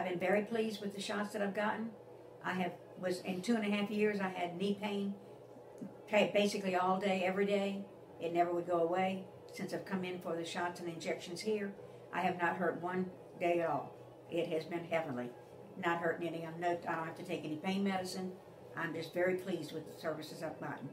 I've been very pleased with the shots that I've gotten. I have was in two and a half years. I had knee pain, basically all day, every day. It never would go away. Since I've come in for the shots and injections here, I have not hurt one day at all. It has been heavenly. Not hurting any. I'm no. I don't have to take any pain medicine. I'm just very pleased with the services I've gotten.